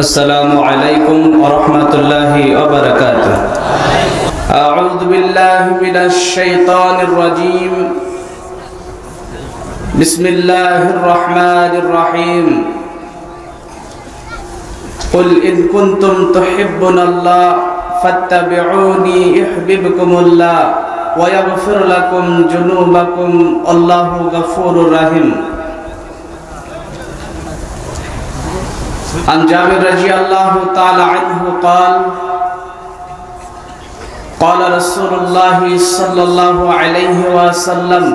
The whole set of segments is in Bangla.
السلام عليكم ورحمة الله وبركاته أعوذ بالله من الشيطان الرجيم بسم الله الرحمن الرحيم قل إن كنتم تحبون الله فاتبعوني يحببكم الله ويغفر لكم جنوبكم الله غفور رحيم عن جابر رضي الله تعالى عنه قال قال رسول الله صلى الله عليه وسلم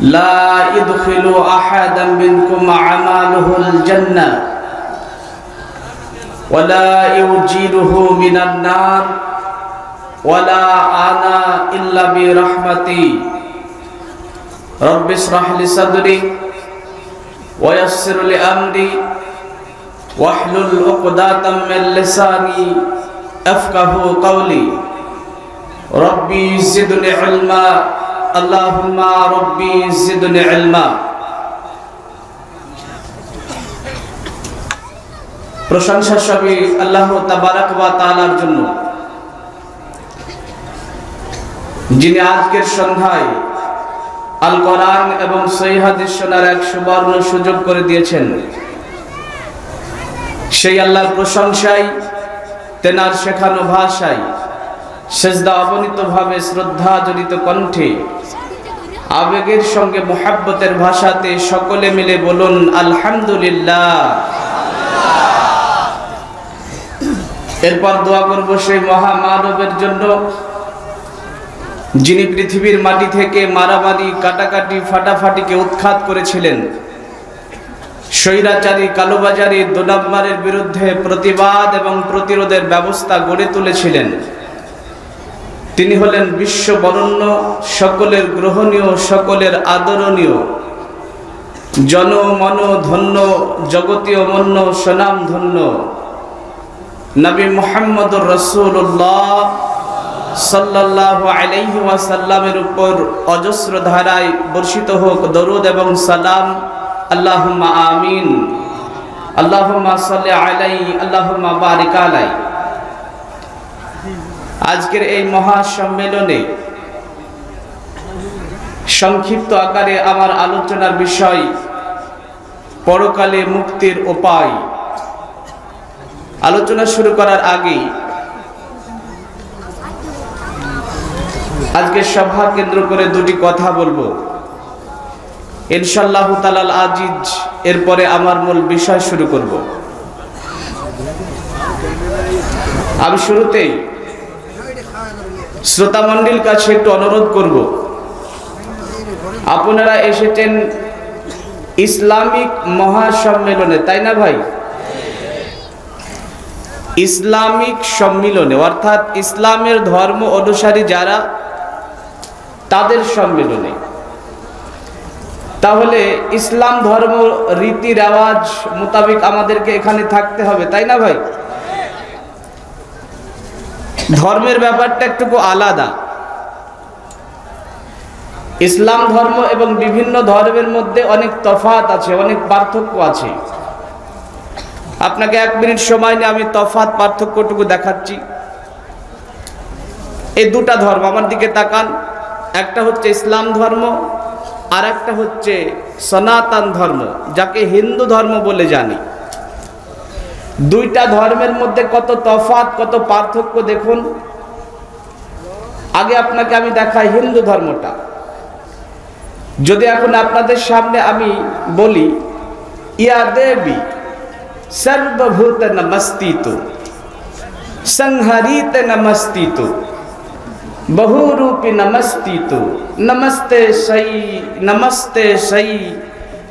لا يدخل احدا منكم عماله الجنة ولا يجيله من النار ولا أنا إلا برحمتي. رب اشرح لي صدري ويسر لي امري واحلل عقدة من لساني افقه قولي ربي زدني علما اللهم ربي زدني علما প্রশংসা সবই আল্লাহ তাবারাক ওয়া তাআলার জন্য যিনি আজকের সন্ধ্যায় আল কোরআন এবং সহিহ হাদিস শোনার এক সুবর্ণ সুযোগ করে দিয়েছেন। সেই আল্লাহর প্রশংসায়, তেনার শেখানো ভাষায়, সেজদা শ্রদ্ধা জড়িত কণ্ঠে, আবেগের সঙ্গে মোহাব্বতের ভাষাতে সকলে মিলে বলুন, আলহামদুলিল্লাহ। এরপর দোয়া করব সেই মহামানবের জন্য। যিনি পৃথিবীর মাটি থেকে মারামারি, কাটাকাটি, ফাটাফাটিকে উৎখাত করেছিলেন, স্বৈরাচারী, কালোবাজারি দোনাম্মারের বিরুদ্ধে প্রতিবাদ এবং প্রতিরোধের ব্যবস্থা গড়ে তুলেছিলেন। তিনি হলেন বিশ্ব বরণ্য, সকলের গ্রহণীয়, সকলের আদরণীয়। জন, মন, ধন্য, জগতীয় মন্য, সনাম ধন্য। নবী মোহাম্মদুর রসুল্লাহ সাল্লাহ আলাইহি ওয়াসাল্লামের উপর অজস্র ধারায় বর্ষিত হোক, দরুদ এবং সালাম। আল্লাহুম্মা আমিন। আল্লাহুম্মা সাল্লি আলাই, আল্লাহুম্মা বারিক আলাই। আজকের এই মহা সম্মেলনে সংক্ষিপ্ত আকারে আমার আলোচনার বিষয় পরকালে মুক্তির উপায়। আলোচনা শুরু করার আগেই আজকে সভা কেন্দ্র করে দুটি কথা বলব। ইনশাল্লাহ তালাল আজিজ, এরপরে আমার মূল বিষয় শুরু করব। আমি শুরুতেই শ্রোতামণ্ডলীর কাছে একটু অনুরোধ করব। আপনারা এসেছেন ইসলামিক মহাসম্মেলনে, তাই না ভাই? ইসলামিক সম্মিলনে, অর্থাৎ ইসলামের ধর্ম অনুসারী যারা তাদের সম্মেলনে। তাহলে ইসলাম ধর্ম রীতি রেওয়াজ মোতাবেক আমাদেরকে এখানে থাকতে হবে, তাই না ভাই? ধর্মের ব্যাপারটা একটু আলাদা। ইসলাম ধর্ম এবং বিভিন্ন ধর্মের মধ্যে অনেক তফাত আছে, অনেক পার্থক্য আছে। আপনাকে এক মিনিট সময় নিয়ে আমি তফাত পার্থক্যটুকু দেখাচ্ছি। এই দুটা ধর্ম, আমার দিকে তাকান। একটা হচ্ছে ইসলাম ধর্ম আর একটা হচ্ছে সনাতন ধর্ম, যাকে হিন্দু ধর্ম বলে জানি। দুইটা ধর্মের মধ্যে কত তফাত কত পার্থক্য দেখুন। আগে আপনাকে আমি দেখাই হিন্দু ধর্মটা। যদি এখন আপনাদের সামনে আমি বলি, ইয়া দেবী সর্বভূত নমস্তিত সংহারিত নমস্তিত বহুরূপী নমস্তি তু নমস্তে সই নমস্তে সই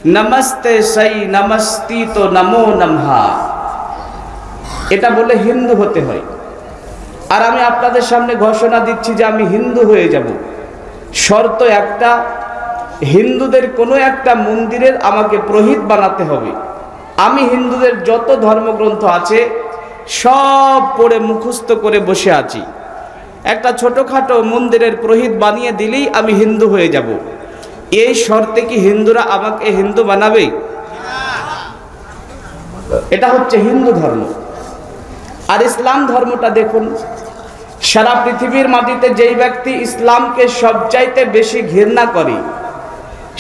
নমস্তে সই নমস্তি তো নমো। নমহা এটা বলে হিন্দু হতে হয়। আর আমি আপনাদের সামনে ঘোষণা দিচ্ছি যে আমি হিন্দু হয়ে যাব। শর্ত একটা, হিন্দুদের কোনো একটা মন্দিরের আমাকে প্রহিত বানাতে হবে। আমি হিন্দুদের যত ধর্মগ্রন্থ আছে, সব পড়ে মুখস্থ করে বসে আছি। একটা ছোটোখাটো মন্দিরের প্রহিত বানিয়ে দিলেই আমি হিন্দু হয়ে যাব। এই শর্তে কি হিন্দুরা আমাকে হিন্দু বানাবে এটা হচ্ছে হিন্দু ধর্ম। আর ইসলাম ধর্মটা দেখুন, সারা পৃথিবীর মাটিতে যেই ব্যক্তি ইসলামকে সবচাইতে বেশি ঘৃণা করে,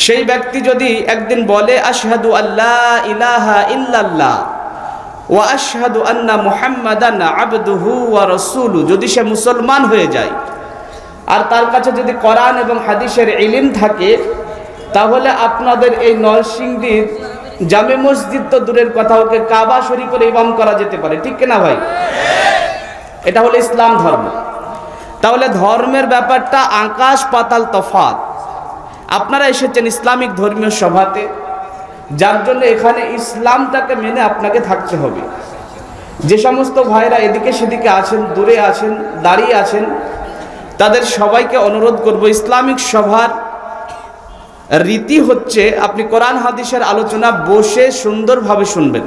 সেই ব্যক্তি যদি একদিন বলে, আশহাদু আল্লাহ ইলাহা ইল্লাল্লাহ ও আন্না মুহাম্মাদান আবদুহু ওয়া রাসূলু, যদি সে মুসলমান হয়ে যায়। আর তার কাছে যদি কোরআন এবং হাদিসের ইলিম থাকে, তাহলে আপনাদের এই নরসিংদীর জামে মসজিদ তো দূরের কথা, ওকে কাবা শরীফ করে ইমাম করা যেতে পারে, ঠিক কিনা ভাই? এটা হলো ইসলাম ধর্ম। তাহলে ধর্মের ব্যাপারটা আকাশ পাতাল তফাত আপনারা এসেছেন ইসলামিক ধর্মীয় সভাতে যার জন্য এখানে ইসলামটাকে মেনে আপনাকে থাকতে হবে। যে সমস্ত ভাইরা এদিকে সেদিকে আছেন, দূরে আছেন, দাঁড়িয়ে আছেন, তাদের সবাইকে অনুরোধ করব, ইসলামিক সভার রীতি হচ্ছে, আপনি কোরআন হাদিসের আলোচনা বসে সুন্দরভাবে শুনবেন।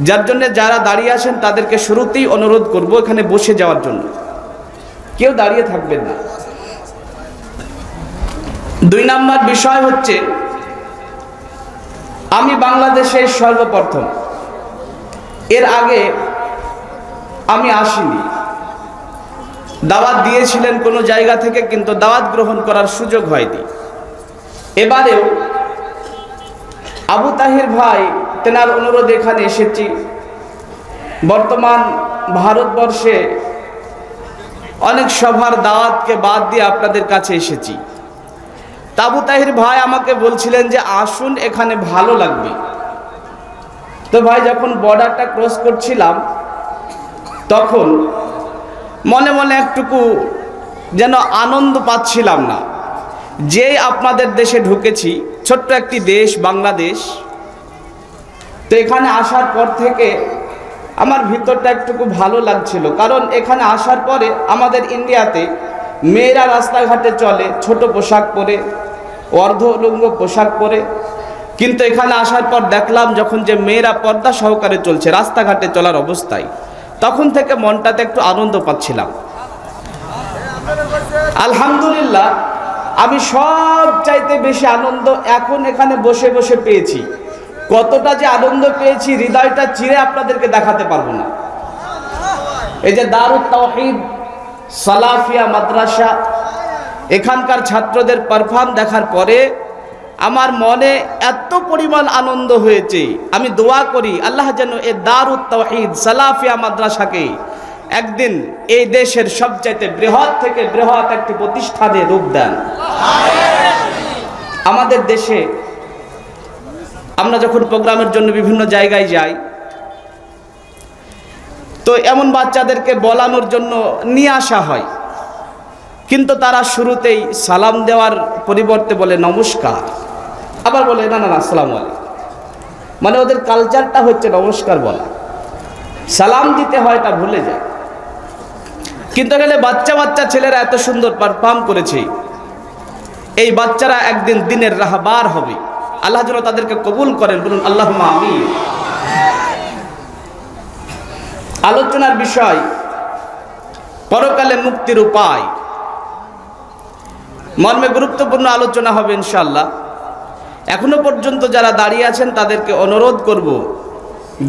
যার জন্য যারা দাঁড়িয়ে আছেন, তাদেরকে শুরুতেই অনুরোধ করব এখানে বসে যাওয়ার জন্য। কেউ দাঁড়িয়ে থাকবেন না। দুই নাম্বার বিষয় হচ্ছে আমি বাংলাদেশের সর্বপ্রথম। এর আগে আমি আসিনি। দাওয়াত দিয়েছিলেন কোনো জায়গা থেকে, কিন্তু দাওয়াত গ্রহণ করার সুযোগ হয়নি। এবারেও আবু তাহির ভাই তেনার অনুরোধ এখানে এসেছি। বর্তমান ভারতবর্ষে অনেক সভার দাওয়াতকে বাদ দিয়ে আপনাদের কাছে এসেছি। তাবু তাহির ভাই আমাকে বলছিলেন যে, আসুন, এখানে ভালো লাগবে। তো ভাই, যখন বর্ডারটা ক্রস করছিলাম, তখন মনে মনে একটুকু যেন আনন্দ পাচ্ছিলাম না। যে আপনাদের দেশে ঢুকেছি, ছোট্ট একটি দেশ, বাংলাদেশ, তো এখানে আসার পর থেকে আমার ভিতরটা একটুকু ভালো লাগছিল। কারণ এখানে আসার পরে আমাদের ইন্ডিয়াতে মেয়েরা রাস্তাঘাটে চলে, ছোট পোশাক পরে অর্ধ উলঙ্গ পোশাক পরে। কিন্তু এখানে আসার পর দেখলাম যখন যে মেয়েরা পর্দা সহকারে চলছে, রাস্তাঘাটে চলার অবস্থায়, তখন থেকে মনটাতে একটু আনন্দ পাচ্ছিলাম। আলহামদুলিল্লাহ, আমি সব চাইতে বেশি আনন্দ এখন এখানে বসে বসে পেয়েছি। কতটা যে আনন্দ পেয়েছি, হৃদয়টা চিরে আপনাদেরকে দেখাতে পারব না। এই যে দারুত তাওহিদ সালাফিয়া মাদ্রাসা, এখানকার ছাত্রদের পারফর্ম দেখার পরে আমার মনে এত পরিমাণ আনন্দ হয়েছে। আমি দোয়া করি, আল্লাহ যেন এ দারুত তাওহিদ সালাফিয়া মাদ্রাসাকে একদিন এই দেশের সবচাইতে বৃহৎ থেকে বৃহৎ একটি প্রতিষ্ঠানে রূপ দেন। আমাদের দেশে আমরা যখন প্রোগ্রামের জন্য বিভিন্ন জায়গায় যাই তো এমন বাচ্চাদেরকে বলানোর জন্য নিয়ে আসা হয়। কিন্তু তারা শুরুতেই সালাম দেওয়ার পরিবর্তে বলে, নমস্কার। আবার বলে, না না না সালাম আলাইকুম। মানে ওদের কালচারটা হচ্ছে নমস্কার বলা। সালাম দিতে হয় তা ভুলে যায়। কিন্তু এখানে বাচ্চা বাচ্চা ছেলেরা এত সুন্দর পারফর্ম করেছে। এই বাচ্চারা একদিন দিনের রাহবার হবে। আল্লাহ যেন তাদেরকে কবুল করেন, বলুন আল্লাহ আমি আলোচনার বিষয়, পরকালে মুক্তির উপায়। মর্মে গুরুত্বপূর্ণ আলোচনা হবে ইনশাল্লাহ এখনও পর্যন্ত যারা দাঁড়িয়ে আছেন, তাদেরকে অনুরোধ করব,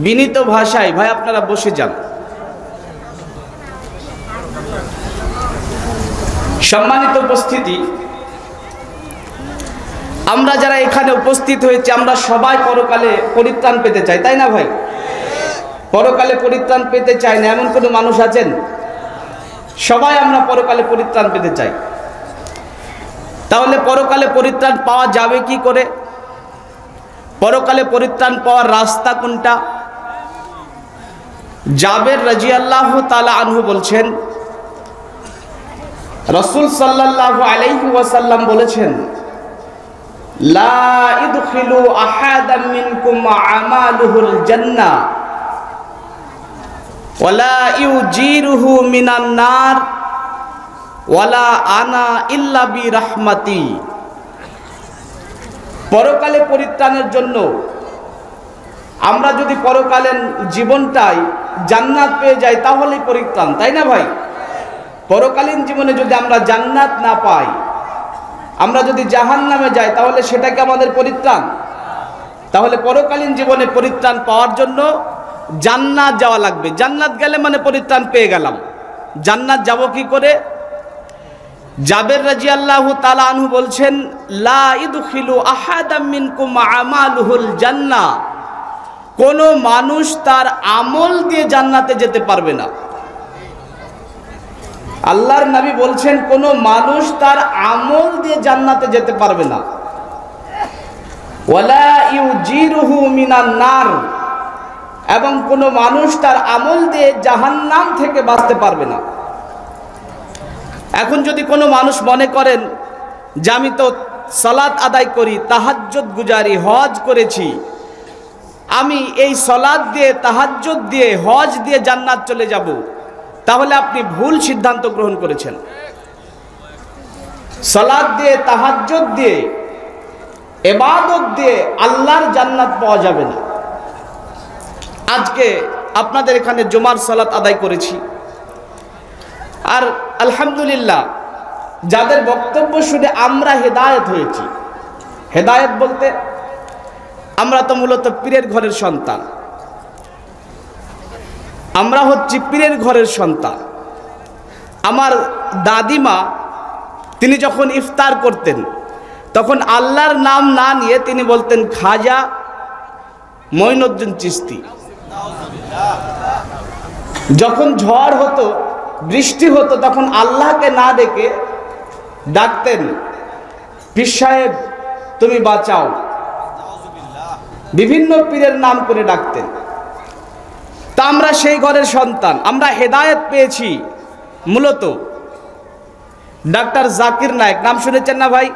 বিনীত ভাষায়, ভাই আপনারা বসে যান। সম্মানিত উপস্থিতি, আমরা যারা এখানে উপস্থিত হয়েছি, আমরা সবাই পরকালে পরিত্রাণ পেতে চাই, তাই না ভাই? পরকালে পরিত্রাণ পেতে চাই না, এমন কোনো মানুষ আছেন? সবাই আমরা পরকালে পরিত্রাণ পেতে চাই। তাহলে পরকালে পরিত্রাণ পাওয়া যাবে কি করে? পরকালে পরিত্রাণ পাওয়ার রাস্তা কোনটা? জাবের রাজিয়াল্লাহ তালা আনহু বলছেন, রসুল সাল্লাহ আলাইহি ওয়াসাল্লাম বলেছেন, লা ইদখিলু আহাদাম মিনকুম আমালুহুল জান্নাহ। ওয়ালা ইউজিরুহু মিনান নার, ওয়ালা আনা ইল্লা বি রাহমাতি পরকালে পরিত্রাণের জন্য আমরা যদি পরকালের জীবনটাই জান্নাত পেয়ে যাই, তাহলেই পরিত্রাণ, তাই না ভাই? পরকালীন জীবনে যদি আমরা জান্নাত না পাই, আমরা যদি জাহান নামে যাই, তাহলে সেটাকে আমাদের পরিত্রাণ? তাহলে পরকালীন জীবনে পরিত্রাণ পাওয়ার জন্য জান্নাত যাওয়া লাগবে। জান্নাত গেলে মানে পরিত্রাণ পেয়ে গেলাম। জান্নাত যাব কি করে? জাবের রাজি আল্লাহ তালা আনহু বলছেন জান্নাহ কোনো মানুষ তার আমল দিয়ে জান্নাতে যেতে পারবে না। আল্লাহর নবী বলছেন, কোনো মানুষ তার আমল দিয়ে জান্নাতে যেতে পারবে না। ওয়ালা ইউজিরুহু মিনান নার। এবং কোনো মানুষ তার আমল দিয়ে জাহান্নাম থেকে বাঁচতে পারবে না। এখন যদি কোনো মানুষ মনে করেন যে আমি তো সালাত আদায় করি, তাহাজ্জুদ গুজারি, হজ করেছি, আমি এই সলাদ দিয়ে, তাহাজ্জুদ দিয়ে, হজ দিয়ে জান্নাত চলে যাব, তাহলে আপনি ভুল সিদ্ধান্ত গ্রহণ করেছেন। সলাদ দিয়ে, তাহাজ্জুদ দিয়ে, এবাদত দিয়ে আল্লাহর জান্নাত পাওয়া যাবে না। আজকে আপনাদের এখানে জুমার সালাত আদায় করেছি। আর আলহামদুলিল্লাহ, যাদের বক্তব্য শুনে আমরা হেদায়েত হয়েছি, হেদায়েত বলতে আমরা তো মূলত পীরের ঘরের সন্তান। আমরা হচ্ছি পীরের ঘরের সন্তান। আমার দাদিমা, তিনি যখন ইফতার করতেন, তখন আল্লাহর নাম না নিয়ে তিনি বলতেন খাজা মঈনুদ্দিন চিস্তি। যখন ঝড় হতো, বৃষ্টি হতো, তখন আল্লাহকে না ডেকে ডাকতেন, পীর সাহেব, তুমি বাঁচাও। বিভিন্ন পীরের নাম করে ডাকতেন। তা আমরা সেই ঘরের সন্তান, আমরা হেদায়েত পেয়েছি, মূলত। ডাক্তার জাকির নায়ক, নাম শুনেছেন না ভাই?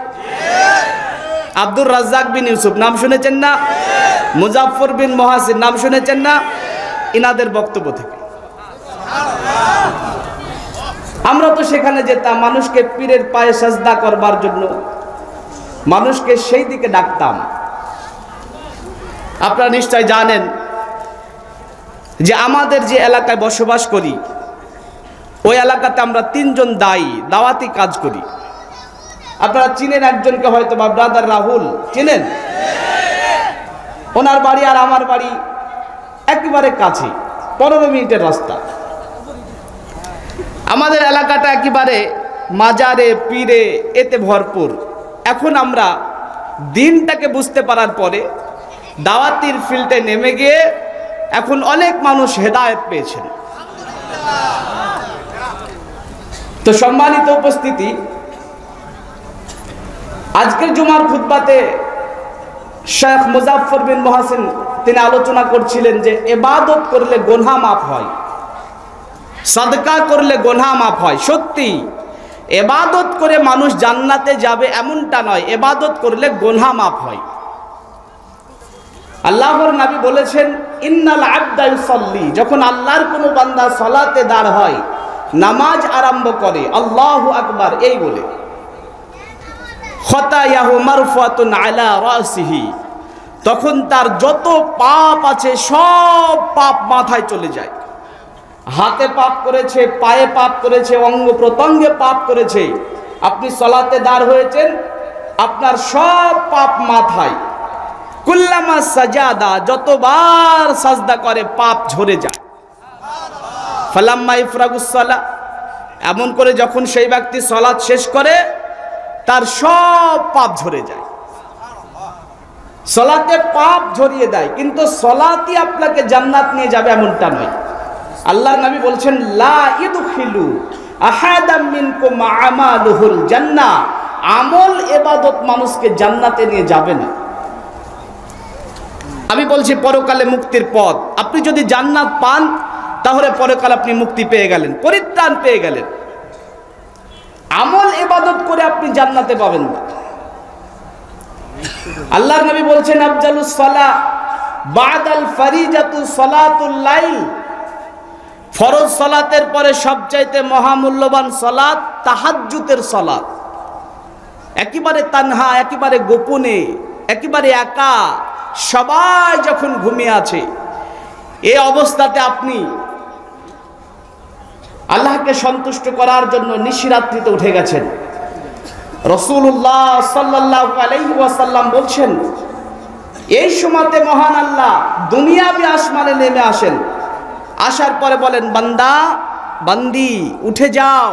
আব্দুর রাজ্জাক বিন ইউসুফ, নাম শুনেছেন না? মুজাফর বিন মহাসিন, নাম শুনেছেন না? ইনাদের বক্তব্য থেকে। আমরা তো সেখানে যেতাম, মানুষকে পীরের পায়ে সাজদা করবার জন্য, মানুষকে সেই দিকে ডাকতাম। আপনারা নিশ্চয় জানেন যে আমাদের যে এলাকায় বসবাস করি, ওই এলাকাতে আমরা তিনজন দায়ী, দাওয়াতি কাজ করি। আপনারা চিনেন একজনকে হয়তো বা ব্রাদার রাহুল। চিনেন? ওনার বাড়ি আর আমার বাড়ি একেবারে কাছে, পনেরো মিনিটের রাস্তা। আমাদের এলাকাটা একেবারে মাজারে, পীরে, এতে ভরপুর। এখন আমরা দিনটাকে বুঝতে পারার পরে দাওয়াতির ফিল্ডে নেমে গিয়ে এখন অনেক মানুষ হেদায়ত পেয়েছেন। তো সম্মানিত উপস্থিতি, আজকের জুমার খুদ্বাতে শেখ মুজাফর বিন মহাসিন তিনি আলোচনা করছিলেন যে এবাদত করলে গোনা মাফ হয়, সাদকা করলে গোনা মাফ হয়। সত্যি, এবাদত করে মানুষ জান্নাতে যাবে এমনটা নয়, এবাদত করলে গোনা মাফ হয়। আল্লাহর নবী বলেছেন, ইন্নাল আবদা ইউসাল্লি যখন আল্লাহর কোনো বান্দা সালাতে দাঁড় হয়, নামাজ আরম্ভ করে, আল্লাহ আকবার এই বলে, খতায়াহু মারফাতুন আলা রাসিহি তখন তার যত পাপ আছে, সব পাপ মাথায় চলে যায়। হাতে পাপ করেছে, পায়ে পাপ করেছে, অঙ্গ প্রত্যঙ্গে পাপ করেছে। আপনি সলাতে দাঁড় হয়েছেন, আপনার সব পাপ মাথায়। কুল্লামা সাজাদা যতবার সাজদা করে, পাপ ঝরে যায়। ফালাম্মা ইফরাগুসলা এমন করে যখন সেই ব্যক্তি সলাৎ শেষ করে, তার সব পাপ ঝরে যায়। সলাতে পাপ ঝরিয়ে দেয়, কিন্তু সলাতি আপনাকে জান্নাত নিয়ে যাবে এমনটা নয়। আল্লাহ নবী বলছেন, লা আমল, এবাদত মানুষকে জান্নাতে নিয়ে যাবে না। আমি বলছি, পরকালে মুক্তির পথ। আপনি যদি জান্নাত পান, তাহলে পরকাল আপনি মুক্তি পেয়ে গেলেন, পরিত্রাণ পেয়ে গেলেন। আমল, এবাদত করে আপনি জান্নাতে পাবেন না। আল্লাহ নবী বলছেন আফজালুস সালা, বাদাল ফারিজাতু সালাতুল লাইল। ফরজ সালাতের পরে সবচাইতে মহামূল্যবান সালাত তাহাজ্জুতের সালাত। একেবারে তানহা, একেবারে গোপনে, একেবারে একা, সবাই যখন ঘুমিয়ে আছে এই অবস্থাতে আপনি আল্লাহকে সন্তুষ্ট করার জন্য নিশিরাত্রিতে উঠে গেছেন। রসুল্লাহ সাল্লাহ আলাইহি ওয়াসাল্লাম বলছেন, এই সময়তে মহান আল্লাহ দুনিয়াবি আসমানে নেমে আসেন। আসার পরে বলেন, বান্দা, বান্দি, উঠে যাও,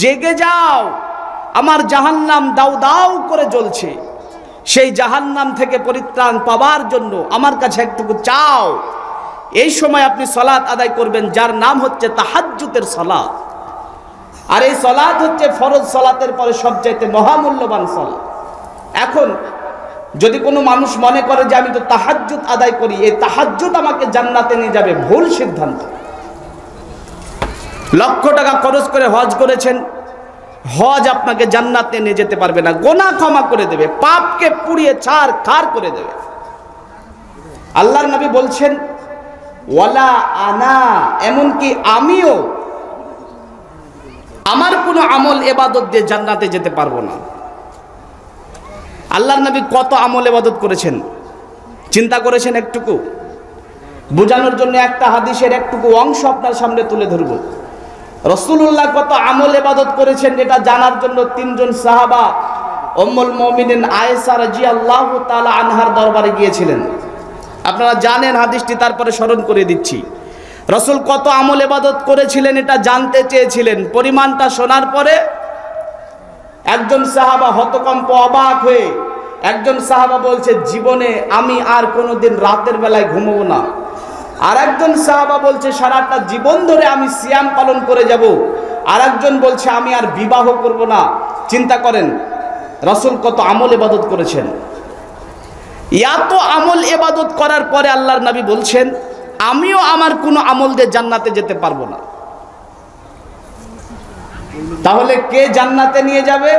জেগে যাও, আমার জাহান্নাম দাউ দাউ করে জ্বলছে। সেই জাহান্নাম থেকে পরিত্রাণ পাবার জন্য আমার কাছে একটুকু চাও। এই সময় আপনি সলাৎ আদায় করবেন, যার নাম হচ্ছে তাহাজ্জুতের সলাৎ। আর এই সলাৎ হচ্ছে ফরজ সলাতের পরে সবচাইতে মহামূল্যবান সলাৎ। এখন, যদি কোনো মানুষ মনে করে যে আমি তো তাহাজ্জুদ আদায় করি, এই তাহাজ্জুদ আমাকে জান্নাতে নিয়ে যাবে, ভুল সিদ্ধান্ত। লক্ষ টাকা খরচ করে হজ করেছেন, হজ আপনাকে জান্নাতে নিয়ে যেতে পারবে না, গোনা ক্ষমা করে দেবে, পাপকে পুড়িয়ে ছাড় খার করে দেবে। আল্লাহর নবী বলছেন, ওয়ালা আনা এমনকি আমিও আমার কোনো আমল এবাদত দিয়ে জান্নাতে যেতে পারব না। আল্লাহর নবী কত আমল এবাদত করেছেন? চিন্তা করেছেন একটুকু? বোঝানোর জন্য একটা হাদিসের একটুকু অংশ আপনার সামনে তুলে ধরব। রসুল্লাহ কত আমল এবাদত করেছেন এটা জানার জন্য তিনজন সাহাবা অম্মল মমিনিন আয়েসা রাজি আল্লাহ তালা আনহার দরবারে গিয়েছিলেন। আপনারা জানেন হাদিসটি, তারপরে স্মরণ করে দিচ্ছি। রসুল কত আমল এবাদত করেছিলেন এটা জানতে চেয়েছিলেন। পরিমাণটা শোনার পরে একজন সাহাবা হতকম্প অবাক হয়ে একজন সাহাবা বলছে, জীবনে আমি আর কোনোদিন রাতের বেলায় ঘুমবো না। আর একজন সাহাবা বলছে, সারাটা জীবন ধরে আমি সিয়াম পালন করে যাব। আর একজন বলছে, আমি আর বিবাহ করব না। চিন্তা করেন, রসুল কত আমল এবাদত করেছেন। এত আমল এবাদত করার পরে আল্লাহর নবী বলছেন আমিও আমার কোনো আমল দিয়ে জান্নাতে যেতে পারব না। তাহলে কে জান্নাতে নিয়ে যাবে?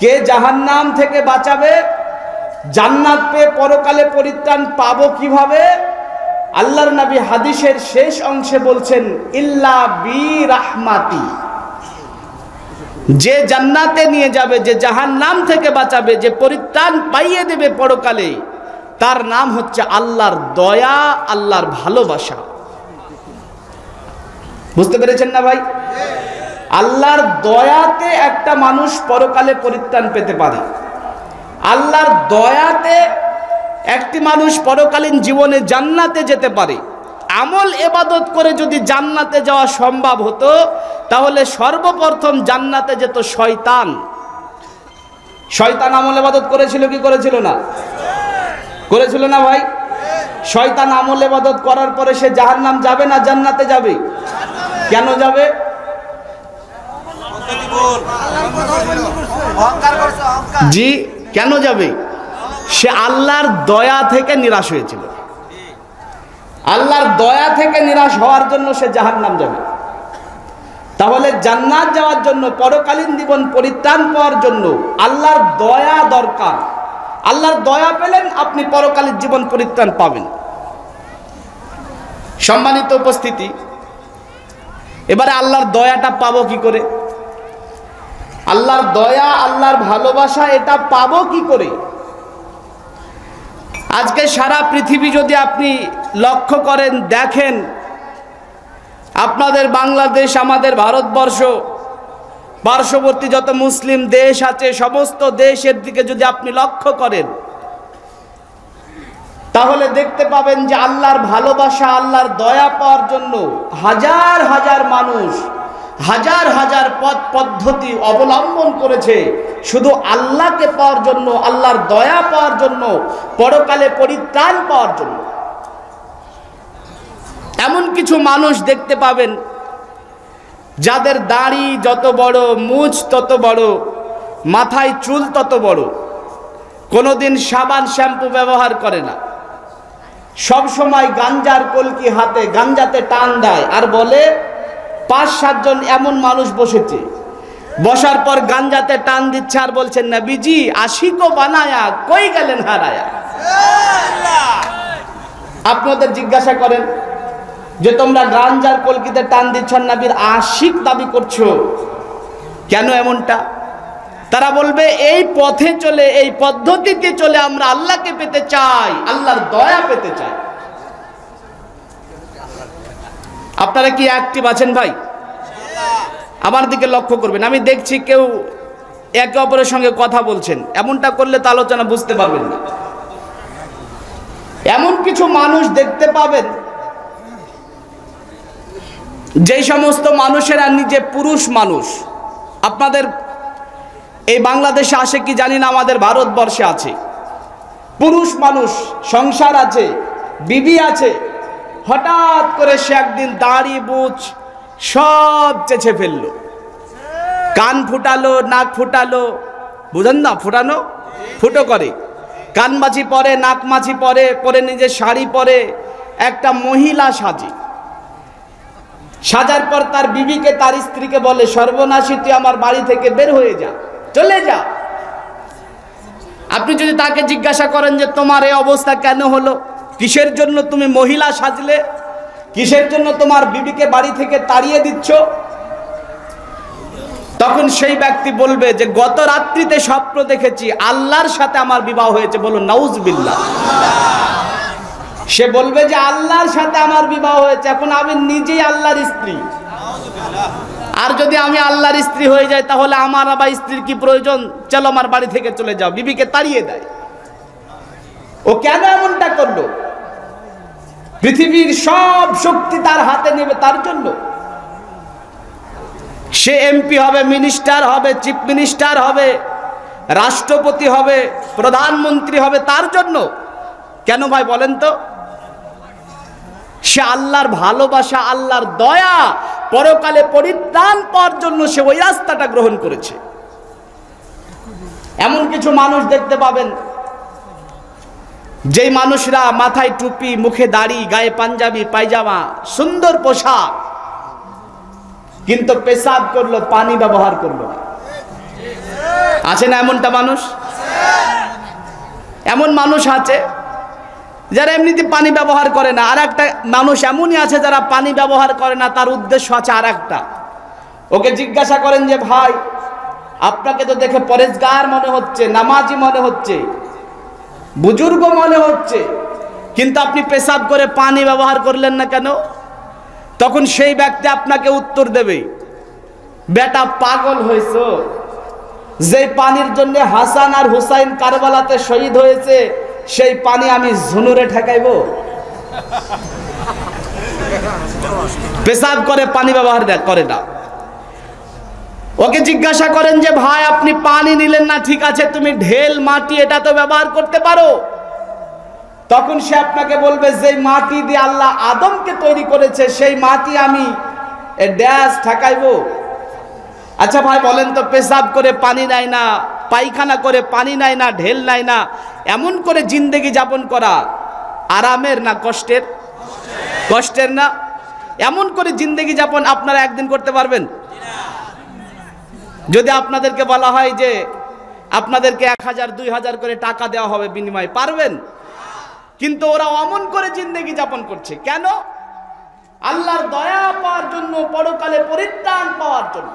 কে জাহান্নাম থেকে বাঁচাবে? জান্নাত পেয়ে পরকালে পরিত্রাণ পাবো কীভাবে? আল্লাহর নবী হাদিসের শেষ অংশে বলছেন, ইল্লা বি রাহমাতি। যে জান্নাতে নিয়ে যাবে, যে জাহান্নাম থেকে বাঁচাবে, যে পরিত্রাণ পাইয়ে দেবে পরকালে তার নাম হচ্ছে আল্লাহর দয়া, আল্লাহর ভালোবাসা। বুঝতে পেরেছেন না ভাই? আল্লাহর দয়াতে একটা মানুষ পরকালে পরিত্রাণ পেতে পারে। আল্লাহর দয়াতে একটি মানুষ পরকালীন জীবনে জান্নাতে যেতে পারে। আমল এবাদত করে যদি জান্নাতে যাওয়া সম্ভব হতো, তাহলে সর্বপ্রথম জান্নাতে যেত শয়তান। শয়তান আমল এবাদত করেছিল কি করেছিল না? করেছিল না ভাই? শয়তান আমল এবাদত করার পরে সে জাহান্নাম যাবে না জান্নাতে যাবে? কেন যাবে? জি, কেন যাবে? সে আল্লাহর দয়া থেকে নিরাশ হয়েছিল। আল্লাহর দয়া থেকে নিরাশ হওয়ার জন্য সে জাহান্নাম যাবে। তাহলে জান্নাত যাওয়ার জন্য পরকালীন জীবন পরিত্রাণ পাওয়ার জন্য আল্লাহর দয়া দরকার। আল্লাহর দয়া পেলেন, আপনি পরকালের জীবন পরিত্রাণ পাবেন। সম্মানিত উপস্থিতি, এবারে আল্লাহর দয়াটা পাবো কি করে? আল্লাহর দয়া, আল্লাহর ভালোবাসা, এটা পাবো কি করে? আজকে সারা পৃথিবী যদি আপনি লক্ষ্য করেন, দেখেন, আপনাদের বাংলাদেশ, আমাদের ভারতবর্ষ পার্শ্ববর্তী যত মুসলিম দেশ আছে, সমস্ত দেশের দিকে যদি আপনি লক্ষ্য করেন, তাহলে দেখতে পাবেন যে আল্লাহর ভালোবাসা, আল্লাহর দয়া পাওয়ার জন্য হাজার হাজার মানুষ, হাজার হাজার পথ পদ্ধতি অবলম্বন করেছে। শুধু আল্লাহকে পাওয়ার জন্য, আল্লাহর দয়া পাওয়ার জন্য, পরকালে পরিত্রাণ পাওয়ার জন্য। এমন কিছু মানুষ দেখতে পাবেন যাদের দাড়ি যত বড় মুছ তত বড় মাথায় চুল তত বড়। কোনোদিন সাবান শ্যাম্পু ব্যবহার করে না। সব সময় গাঞ্জার কলকি হাতে গাঞ্জাতে টান দেয় আর বলে পাঁচ সাতজন এমন মানুষ বসেছে। বসার পর গাঞ্জাতে টান দিচ্ছে আর বলছেন না বিজি আশিকো বানায়া কই গেলেন হারায়া? আপনাদের জিজ্ঞাসা করেন যে তোমরা গাঞ্জার কলকিতে টান দিচ্ছ, নাবির আশিক দাবি করছ। কেন এমনটা? তারা বলবে, এই পথে চলে, এই পদ্ধতিতে চলে আমরা আল্লাহকে পেতে চাই, আল্লাহর দয়া পেতে চাই। আপনারা কি অ্যাক্টিভ আছেন ভাই? আমার দিকে লক্ষ্য করবেন। আমি দেখছি কেউ একে অপরের সঙ্গে কথা বলছেন। এমনটা করলে তো আলোচনা বুঝতে পারবেন না। এমন কিছু মানুষ দেখতে পাবেন যেই সমস্ত মানুষেরা নিজে পুরুষ মানুষ, আপনাদের এই বাংলাদেশে আসে কি জানি না, আমাদের ভারতবর্ষে আছে। পুরুষ মানুষ, সংসার আছে, বিবি আছে, হঠাৎ করে সে একদিন দাড়ি বুঝ সব চেঁচে ফেলল। কান ফুটালো, নাক ফুটালো, বুঝেন না, ফুটানো? ফুটো করে। কান মাছি পরে, নাক মাছি পরে পরে নিজের শাড়ি পরে একটা মহিলা সাজে। সাজার পর তার বিবিকে, তার স্ত্রীকে বলে, সর্বনাশী, তুই আমার বাড়ি থেকে বের হয়ে যা। চলে যা। আপনি যদি তাকে জিজ্ঞাসা করেন যে, তোমার এই অবস্থা কেন হলো? কিসের জন্য তুমি মহিলা সাজলে? কিসের জন্য তোমার বিবিকে বাড়ি থেকে তাড়িয়ে দিচ্ছ? তখন সেই ব্যক্তি বলবে যে, গত রাত্রিতে স্বপ্ন দেখেছি, আল্লাহর সাথে আমার বিবাহ হয়েছে। বলুন, নাউজবিল্লাহ। সে বলবে যে আল্লাহর সাথে আমার বিবাহ হয়েছে, এখন আমি নিজেই আল্লাহর স্ত্রী। আর যদি আমি আল্লাহর স্ত্রী হয়ে যাই, তাহলে আমার আবার স্ত্রীর কি প্রয়োজন? চলো আমার বাড়ি থেকে চলে যাও, বিবিকে তাড়িয়ে দেয়। ও কেন এমনটা করল? পৃথিবীর সব শক্তি তার হাতে নেবে, তার জন্য। সে এমপি হবে, মিনিস্টার হবে, চিফ মিনিস্টার হবে, রাষ্ট্রপতি হবে, প্রধানমন্ত্রী হবে, তার জন্য। কেন ভাই বলেন তো? সে আল্লাহর ভালোবাসা, আল্লাহর দয়া, পরকালে পরিত্রাণ পাওয়ার জন্য সে ওই রাস্তাটা গ্রহণ করেছে। এমন কিছু মানুষ দেখতে পাবেন, যেই মানুষরা মাথায় টুপি, মুখে দাড়ি, গায়ে পাঞ্জাবি, পায়জামা, সুন্দর পোশাক, কিন্তু পেশাব করল, পানি ব্যবহার করল আছে না এমনটা মানুষ? এমন মানুষ আছে যারা এমনিতে পানি ব্যবহার করে না আর একটা মানুষ এমনই আছে যারা পানি ব্যবহার করে না, তার উদ্দেশ্য আছে আর একটা ওকে জিজ্ঞাসা করেন যে, ভাই, আপনাকে তো দেখে পরেজগার মনে হচ্ছে, নামাজি মনে হচ্ছে, বুজুর্গ মনে হচ্ছে, কিন্তু আপনি পেশাব করে পানি ব্যবহার করলেন না কেন? তখন সেই ব্যক্তি আপনাকে উত্তর দেবে, বেটা পাগল হয়েছ। যে পানির জন্য হাসান আর হুসাইন কারবালাতে শহীদ হয়েছে সেই পানি আমি ঝুনুরে ঠেকাইব। পেশাব করে পানি ব্যবহার করে না। ওকে জিজ্ঞাসা করেন যে, ভাই, আপনি পানি নিলেন না, ঠিক আছে, তুমি ঢেল, মাটি, এটা তো ব্যবহার করতে পারো? তখন সে আপনাকে বলবে যে মাটি দিয়ে আল্লাহ আদমকে তৈরি করেছে, সেই মাটি আমি ড্যাশ ঠেকাইবো। আচ্ছা ভাই, বলেন তো, পেশাব করে পানি নেয় না। পায়খানা করে পানি নেয় না, ঢেল নাই না, এমন করে জিন্দেগি যাপন করা আরামের না কষ্টের? কষ্টের না। এমন করে জিন্দেগি যাপন আপনারা একদিন করতে পারবেন? যদি আপনাদেরকে বলা হয় যে আপনাদেরকে এক হাজার, দুই হাজার করে টাকা দেওয়া হবে বিনিময়ে, পারবেন? কিন্তু ওরা অমন করে জিন্দেগি যাপন করছে। কেন? আল্লাহর দয়া পাওয়ার জন্য, পরকালে পরিত্রাণ পাওয়ার জন্য।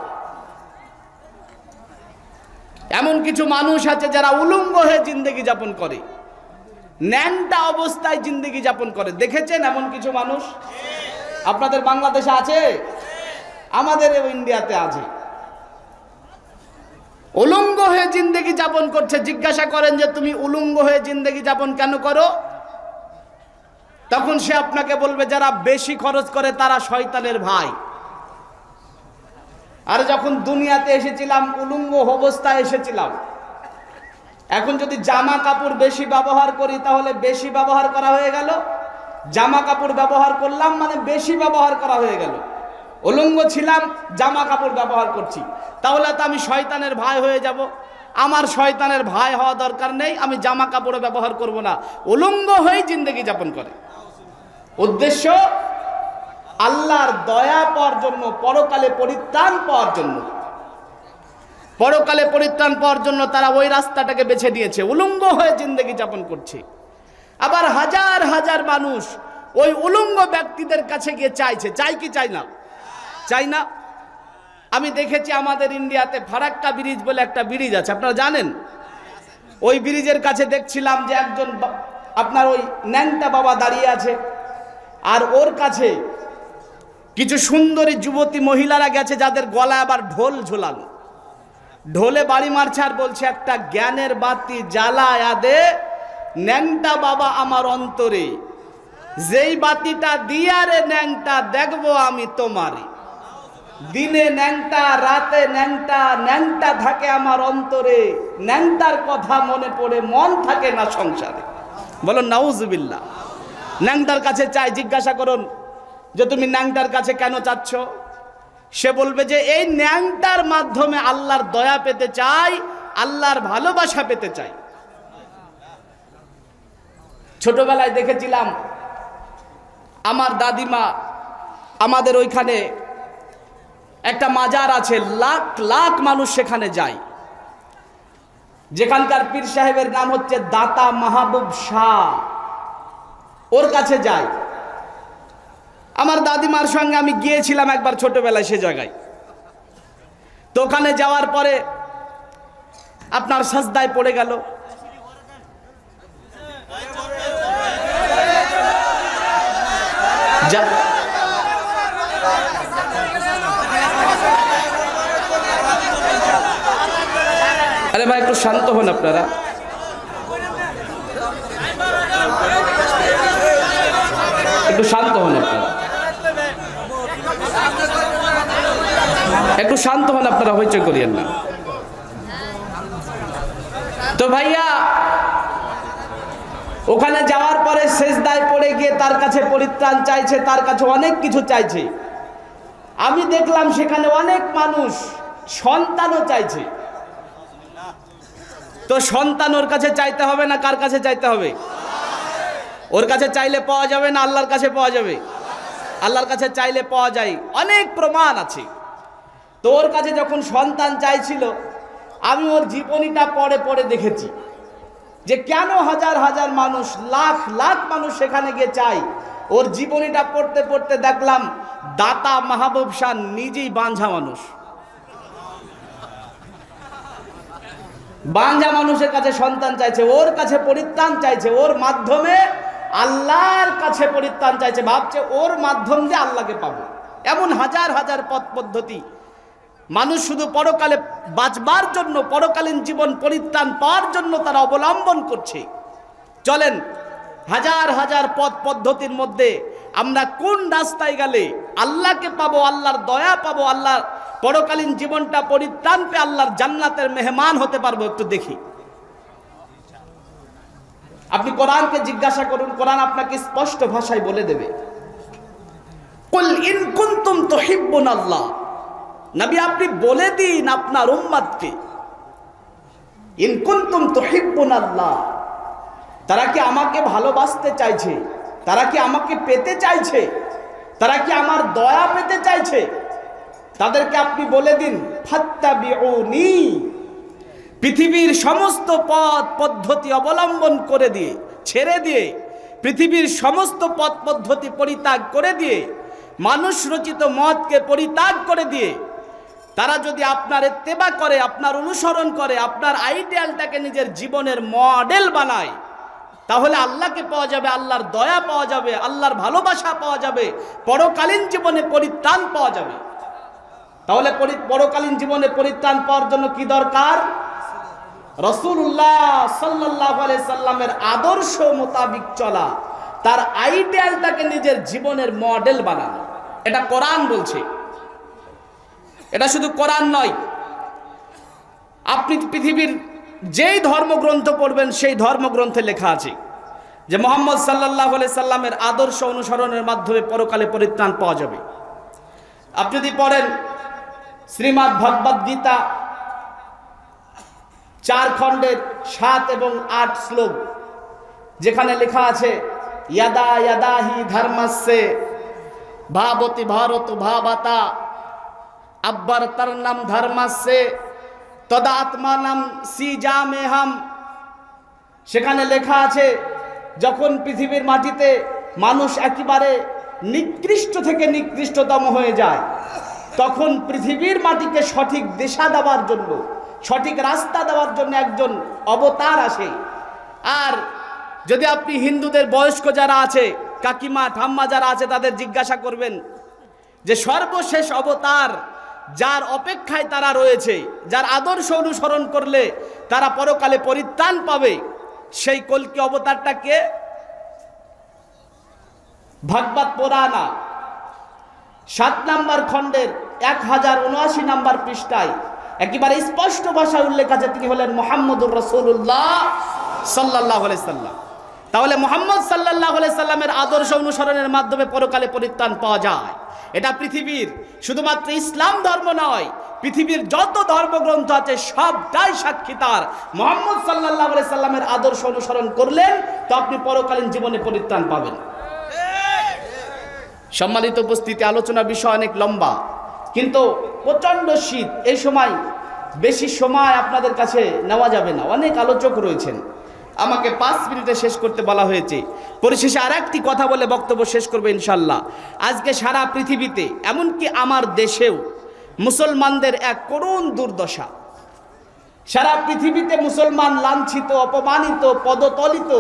এমন কিছু মানুষ আছে যারা উলঙ্গ হয়ে জিন্দগি যাপন করে। ন্যাংটা অবস্থায় জিন্দগি যাপন করে। দেখেছেন এমন কিছু মানুষ? আপনাদের বাংলাদেশে আছে? আমাদের ইন্ডিয়াতে আছে। উলঙ্গ হয়ে জিন্দগি যাপন করছে। জিজ্ঞাসা করেন যে, তুমি উলঙ্গ হয়ে জিন্দগি যাপন কেন করো? তখন সে আপনাকে বলবে, যারা বেশি খরচ করে তারা শয়তানের ভাই। আর যখন দুনিয়াতে এসেছিলাম, উলুঙ্গ অবস্থায় এসেছিলাম। এখন যদি জামা কাপড় বেশি ব্যবহার করি, তাহলে বেশি ব্যবহার করা হয়ে গেল। জামা কাপড় ব্যবহার করলাম মানে বেশি ব্যবহার করা হয়ে গেল। উলঙ্গ ছিলাম, জামা কাপড় ব্যবহার করছি। তাহলে তো আমি শয়তানের ভাই হয়ে যাব। আমার শয়তানের ভাই হওয়া দরকার নেই, আমি জামা কাপড় ব্যবহার করব না। উলঙ্গ হয়ে জিন্দগি যাপন করে। উদ্দেশ্য আল্লাহর দয়া পাওয়ার জন্য, পরকালে পরিত্রাণ পাওয়ার জন্য। পরকালে পরিত্রাণ পাওয়ার জন্য তারা ওই রাস্তাটাকে বেছে নিয়েছে উলঙ্গ হয়ে জিন্দগি যাপন করছে। আবার হাজার হাজার মানুষ ওই উলঙ্গ ব্যক্তিদের কাছে গিয়ে চাইছে, চাই কি চাই না? চাই না? আমি দেখেছি আমাদের ইন্ডিয়াতে ফারাক্কা ব্রিজ বলে একটা ব্রিজ আছে, আপনারা জানেন? ওই ব্রিজের কাছে দেখছিলাম যে একজন আপনার ওই ন্যাংটা বাবা দাঁড়িয়ে আছে, আর ওর কাছে কিছু সুন্দরী যুবতী মহিলারা গেছে যাদের গলায় আবার ঢোল ঝোলানো ঢোলে বাড়ি মারছে আর বলছে, একটা জ্ঞানের বাতি জ্বালায় আদে, ন্যাংটা বাবা আমার অন্তরে। যেই বাতিটা দিয়ারে ন্যাংটা, দেখব আমি তোমারে। দিনে ন্যাংটা, রাতে ন্যাংটা ন্যাংটা থাকে আমার অন্তরে। ন্যাংটার কথা মনে পড়ে, মন থাকে না সংসারে। বলো নাউজবিল্লা ন্যাংটার কাছে চাই, জিজ্ঞাসা করুন যে তুমি ন্যাংটার কাছে কেন চাচ্ছ সে বলবে যে, এই ন্যাংটার মাধ্যমে আল্লাহর দয়া পেতে চাই, আল্লাহর ভালোবাসা পেতে চাই। ছোটবেলায় দেখেছিলাম, আমার দাদিমা আমাদের ওইখানে একটা মাজার আছে, লাখ লাখ মানুষ সেখানে যায়। যেখানকার পীর সাহেবের নাম হচ্ছে দাতা মাহবুব শাহ। ওর কাছে যায়। আমার দাদিমার সঙ্গে আমি গিয়েছিলাম একবার ছোটবেলায় সে জায়গায়। তো ওখানে যাওয়ার পরে আপনার সাজদায় পড়ে গেল। আরে ভাই, একটু শান্ত হন আপনারা। একটু শান্ত হন আপনারা। একটু শান্ত হন, আপনারা হইচই করিয়েন না। তো ভাইয়া, ওখানে যাওয়ার পরে শেষ দায় পড়ে গিয়ে তার কাছে পরিত্রাণ চাইছে, তার কাছে অনেক কিছু চাইছে। আমি দেখলাম সেখানে অনেক মানুষ সন্তানও চাইছে। তো সন্তান ওর কাছে চাইতে হবে না, কার কাছে চাইতে হবে? ওর কাছে চাইলে পাওয়া যাবে না, আল্লাহর কাছে পাওয়া যাবে। আল্লাহর কাছে চাইলে পাওয়া যায়। অনেক প্রমাণ আছে। তো ওর কাছে যখন সন্তান চাইছিল, আমি ওর জীবনীটা পরে পরে দেখেছি যে কেন হাজার হাজার মানুষ, লাখ লাখ মানুষ সেখানে গিয়ে চাই ওর জীবনীটা পড়তে পড়তে দেখলাম, দাতা মাহবুব শাহ নিজেই বাঞ্ঝা মানুষ। বাঞ্ঝা মানুষের কাছে সন্তান চাইছে, ওর কাছে পরিত্রাণ চাইছে, ওর মাধ্যমে আল্লাহর কাছে পরিত্রাণ চাইছে, ভাবছে ওর মাধ্যম দিয়ে আল্লাহকে পাবো। এমন হাজার হাজার পথ পদ্ধতি মানুষ শুধু পরকালে বাঁচবার জন্য, পরকালীন জীবন পরিত্রাণ পাওয়ার জন্য তারা অবলম্বন করছে। চলেন, হাজার হাজার পথ পদ্ধতির মধ্যে আমরা কোন রাস্তায় গেলে আল্লাহকে পাবো, আল্লাহর দয়া পাবো, আল্লাহর পরকালীন জীবনটা পরিত্রাণ পেয়ে আল্লাহর জান্নাতের মেহমান হতে পারব একটু দেখি। আপনি কোরআনকে জিজ্ঞাসা করুন, কোরআন আপনাকে স্পষ্ট ভাষায় বলে দেবে। কুল ইন কুনতুম তুহিব্বুন আল্লাহ নবী, আপনি বলে দিন আপনার উম্মাদকে ইনকুন্তুম তুহিব্বুন আল্লাহ তারা কি আমাকে ভালোবাসতে চাইছে? তারা কি আমাকে পেতে চাইছে? তারা কি আমার দয়া পেতে চাইছে? তাদেরকে আপনি বলে দিন, ফাত্তাবিউনি, পৃথিবীর সমস্ত পথ পদ্ধতি অবলম্বন করে দিয়ে, ছেড়ে দিয়ে, পৃথিবীর সমস্ত পথ পদ্ধতি পরিত্যাগ করে দিয়ে, মানুষ রচিত মতকে পরিত্যাগ করে দিয়ে তারা যদি আপনার এত্তেবা করে, আপনার অনুসরণ করে, আপনার আইডিয়ালটাকে নিজের জীবনের মডেল বানায়, তাহলে আল্লাহকে পাওয়া যাবে, আল্লাহর দয়া পাওয়া যাবে, আল্লাহর ভালোবাসা পাওয়া যাবে, পরকালীন জীবনে পরিত্রাণ পাওয়া যাবে। তাহলে পরকালীন জীবনে পরিত্রাণ পাওয়ার জন্য কি দরকার? রসুল্লাহ সাল্লাহ সাল্লামের আদর্শ মোতাবিক চলা, তার আইডিয়ালটাকে নিজের জীবনের মডেল বানানো। এটা কোরআন বলছে। এটা শুধু কোরআন নয়। আপনি পৃথিবীর যেই ধর্মগ্রন্থ পড়বেন, সেই ধর্মগ্রন্থে লেখা আছে যে মোহাম্মদ সাল্লাহ সাল্লামের আদর্শ অনুসরণের মাধ্যমে পরকালে পরিত্রাণ পাওয়া যাবে। আপনি যদি পড়েন শ্রীমৎ ভগবদ গীতা চার খণ্ডের সাত এবং আট শ্লোক, যেখানে লেখা আছে, ইয়াদা ইয়াদাহি ধর্মাস্যে, ভাবতি ভারত ভাবাতা আব্বার তার নাম ধর্মাস্যে তদাত্মানাম সি জামে হাম। সেখানে লেখা আছে, যখন পৃথিবীর মাটিতে মানুষ একেবারে নিকৃষ্ট থেকে নিকৃষ্টতম হয়ে যায়, তখন পৃথিবীর মাটিকে সঠিক দিশা দেওয়ার জন্য, সঠিক রাস্তা দেওয়ার জন্য একজন অবতার আসে। আর যদি আপনি হিন্দুদের বয়স্ক যারা আছে, কাকিমা, ঠাম্মা যারা আছে, তাদের জিজ্ঞাসা করবেন যে সর্বশেষ অবতার যার অপেক্ষায় তারা রয়েছে, যার আদর্শ অনুসরণ করলে তারা পরকালে পরিত্রাণ পাবে, সেই কলকি অবতারটাকে ভাগবত পুরানা সাত নাম্বার খণ্ডের এক হাজার উনআশি নাম্বার পৃষ্ঠায় একেবারে স্পষ্ট ভাষায় উল্লেখ আছে তিনি হলেন মোহাম্মদুর রসুল্লাহ সাল্লাহ সাল্লাম। তাহলে মোহাম্মদ সাল্লাহ সাল্লামের আদর্শ অনুসরণের মাধ্যমে পরকালে পরিত্রাণ পাওয়া যায়। এটা পৃথিবীর, শুধুমাত্র ইসলাম ধর্ম নয়, পৃথিবীর যত ধর্মগ্রন্থ আছে সবটাই সাক্ষী তার। মোহাম্মদ সাল্লাহ সাল্লামের আদর্শ অনুসরণ করলেন, তো আপনি পরকালীন জীবনে পরিত্রাণ পাবেন। সম্মানিত উপস্থিতি, আলোচনা বিষয় অনেক লম্বা, কিন্তু প্রচণ্ড শীত, এই সময় বেশি সময় আপনাদের কাছে নেওয়া যাবে না। অনেক আলোচক রয়েছেন। আমাকে পাঁচ মিনিটে শেষ করতে বলা হয়েছে। পরিশেষে আর একটি কথা বলে বক্তব্য শেষ করবে ইনশাল্লাহ। আজকে সারা পৃথিবীতে, এমনকি আমার দেশেও মুসলমানদের এক করুণ দুর্দশা। সারা পৃথিবীতে মুসলমান লাঞ্ছিত, অপমানিত, পদতলিত,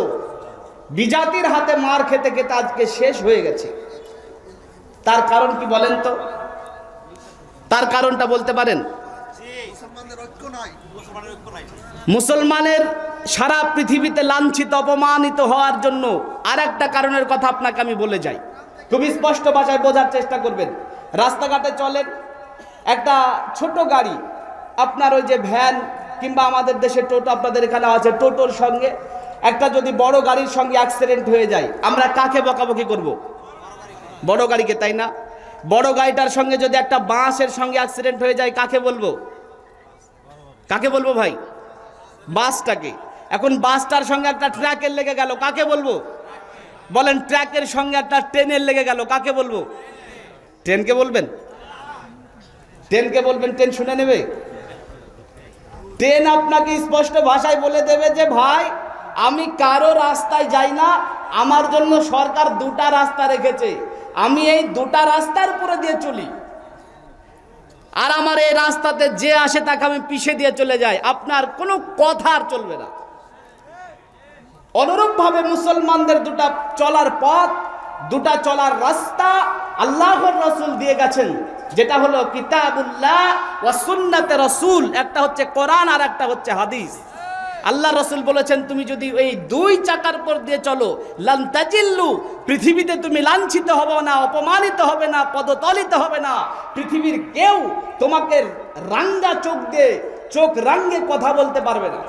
বিজাতির হাতে মার খেতে খেতে আজকে শেষ হয়ে গেছে। তার কারণ কি বলেন তো? তার কারণটা বলতে পারেন? মুসলমানের সারা পৃথিবীতে লাঞ্ছিত অপমানিত হওয়ার জন্য আর একটা কারণের কথা আপনাকে আমি বলে যাই। খুবই স্পষ্ট ভাষায় বোঝার চেষ্টা করবেন। রাস্তাঘাটে চলেন একটা ছোট গাড়ি আপনার ওই যে ভ্যান কিংবা আমাদের দেশে টোটো আপনাদের এখানে আছে টোটোর সঙ্গে একটা যদি বড় গাড়ির সঙ্গে অ্যাক্সিডেন্ট হয়ে যায় আমরা কাকে বকাবকি করব। বড় গাড়িকে তাই না? বড় গাড়িটার সঙ্গে যদি একটা বাঁশের সঙ্গে অ্যাক্সিডেন্ট হয়ে যায় কাকে বলব? কাকে বলব ভাই? বাসটাকে। এখন বাসটার সঙ্গে একটা ট্র্যাকের লেগে গেল, কাকে বলব? বলেন, ট্র্যাকের সঙ্গে একটা ট্রেনের লেগে গেল, কাকে বলব? ট্রেনকে বলবেন? ট্রেনকে বলবেন, ট্রেন শুনে নেবে? ট্রেন আপনাকে স্পষ্ট ভাষায় বলে দেবে যে, ভাই, আমি কারও রাস্তায় যাই না, আমার জন্য সরকার দুটা রাস্তা রেখেছে। আমি এই দুটা রাস্তার উপরে দিয়ে চলি। আর আমার এই রাস্তাতে যে আসে তাকে আমি পিষে দিয়ে চলে যাই। আপনার কোনো কথা আর চলবে না। অনুরূপভাবে মুসলমানদের দুটা চলার পথ, দুটা চলার রাস্তা আল্লাহর রসুল দিয়ে গেছেন, যেটা হলো কিতাবুল্লাহ ও সুন্নাতে রসুল, একটা হচ্ছে কোরআন আর একটা হচ্ছে হাদিস। আল্লাহ রসুল বলেছেন, তুমি যদি এই দুই চাকার উপর দিয়ে চলো লান্তাজিল্লু পৃথিবীতে তুমি লাঞ্ছিত হবে না, অপমানিত হবে না, পদতলিত হবে না। পৃথিবীর কেউ তোমাকে রাঙ্গা চোখ দিয়ে, চোখ রাঙ্গে কথা বলতে পারবে না।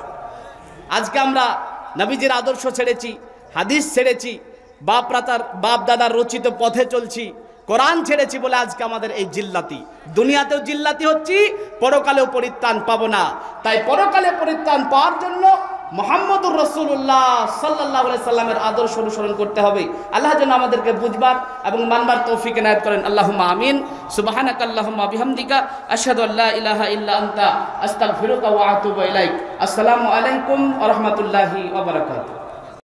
আজকে আমরা নবীজির আদর্শ ছেড়েছি, হাদিস ছেড়েছি বাপ রাতার বাপ দাদার রচিত পথে চলছি। কোরআন ছেড়েছি বলে আজকে আমাদের এই জিল্লাতি। দুনিয়াতেও জিল্লাতি হচ্ছি, পরকালেও পরিত্রাণ পাবো না। তাই পরকালে পরিত্রাণ পাওয়ার জন্য মোহাম্মদুর রসুল্লাহ সাল্লাহ সাল্লামের আদর্শ অনুসরণ করতে হবে। আল্লাহ যেন আমাদেরকে বুঝবার এবং মানবার তৌফিক এনায়ত করেন। আল্লাহ আমিন। সুবাহানাক আল্লাহুম্মা বিহামদিকা। আশহাদু আল্লাহ ইলাহা ইল্লা আনতা। আস্তাগফিরুকা আসসালামু আলাইকুম ওয়া রাহমাতুল্লাহি